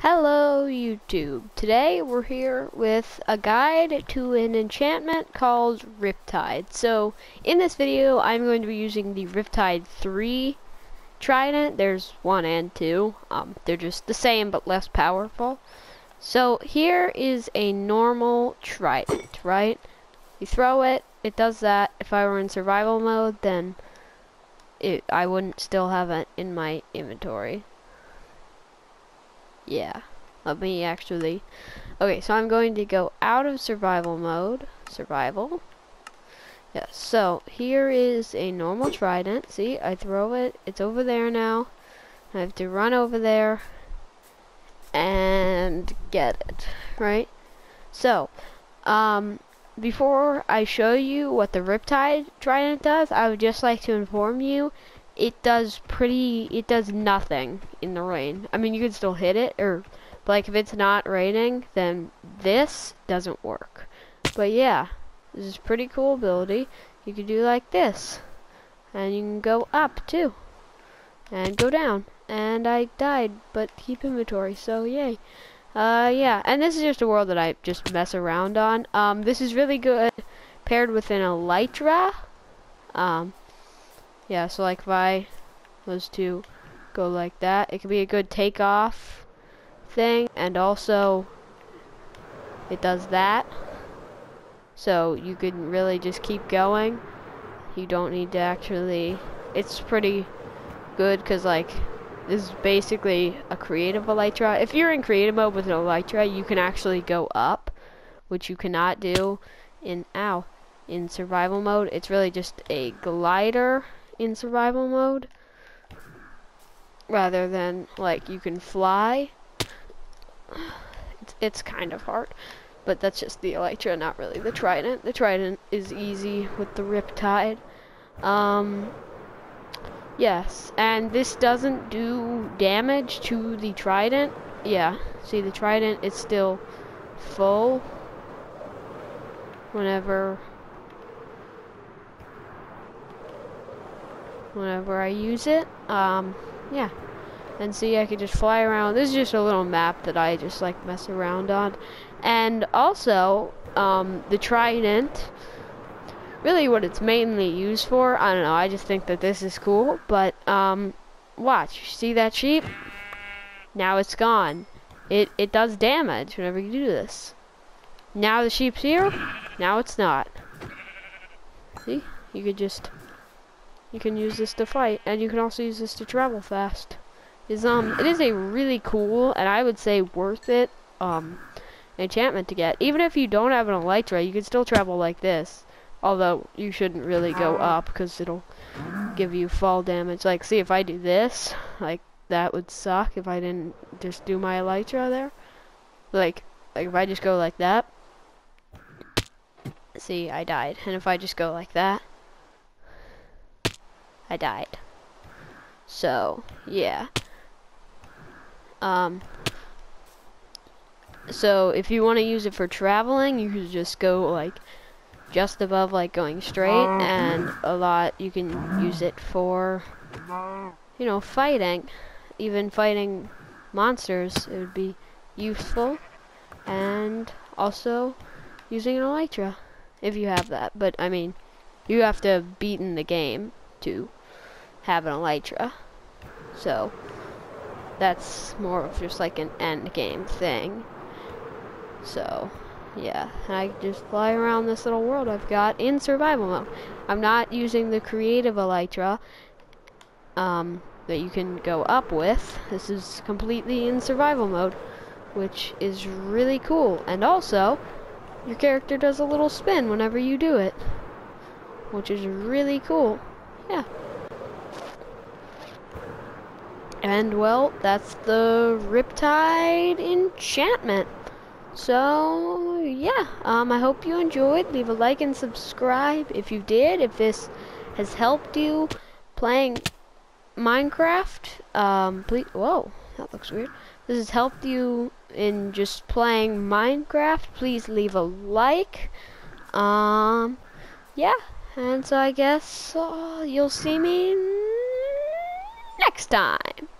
Hello YouTube. Today we're here with a guide to an enchantment called Riptide. So in this video I'm going to be using the Riptide 3 trident. There's 1 and 2. Um, they're just the same but less powerful. So here is a normal trident, right? You throw it, it does that. If I were in survival mode then it, I wouldn't still have it in my inventory. Yeah. Let me actually... Okay, so I'm going to go out of survival mode. Survival. Yeah, so here is a normal trident. See, I throw it. It's over there now. I have to run over there and get it, right? So, um, before I show you what the Riptide Trident does, I would just like to inform you it does pretty it does nothing in the rain. I mean you can still hit it or like if it's not raining then this doesn't work. But yeah, this is pretty cool ability. You can do like this. And you can go up too. And go down. And I died, but keep inventory, so yay. Uh yeah, and this is just a world that I just mess around on. Um this is really good paired with an elytra. Um yeah, so like if I was to go like that, it could be a good takeoff thing, and also it does that. So you can really just keep going. You don't need to actually, it's pretty good because like this is basically a creative elytra. If you're in creative mode with an elytra, you can actually go up, which you cannot do in, ow, in survival mode. It's really just a glider in survival mode rather than like you can fly. It's, it's kind of hard but that's just the elytra not really the trident. The trident is easy with the riptide um yes and this doesn't do damage to the trident. Yeah see the trident is still full whenever whenever I use it. Um, yeah. And see, I can just fly around. This is just a little map that I just like mess around on. And also, um, the trident, really what it's mainly used for, I don't know, I just think that this is cool. But, um, watch, see that sheep? Now it's gone. It, it does damage whenever you do this. Now the sheep's here, now it's not. See? You could just you can use this to fight, and you can also use this to travel fast. Is um, it is a really cool, and I would say worth it, um, enchantment to get. Even if you don't have an elytra, you can still travel like this. Although, you shouldn't really go up, because it'll give you fall damage. Like, see, if I do this, like, that would suck if I didn't just do my elytra there. Like, like if I just go like that, see, I died. And if I just go like that, I died. So, yeah. Um, so if you want to use it for traveling, you can just go like just above like going straight and a lot you can use it for you know fighting even fighting monsters it would be useful and also using an elytra if you have that but I mean you have to beat in the game to have an elytra. So that's more of just like an end game thing. So yeah, I just fly around this little world I've got in survival mode. I'm not using the creative elytra um, that you can go up with. This is completely in survival mode, which is really cool. And also, your character does a little spin whenever you do it, which is really cool. Yeah. And well, that's the Riptide enchantment. So yeah, um, I hope you enjoyed. Leave a like and subscribe if you did. If this has helped you playing Minecraft, um, please. Whoa, that looks weird. This has helped you in just playing Minecraft. Please leave a like. Um, yeah, and so I guess uh, you'll see me next time.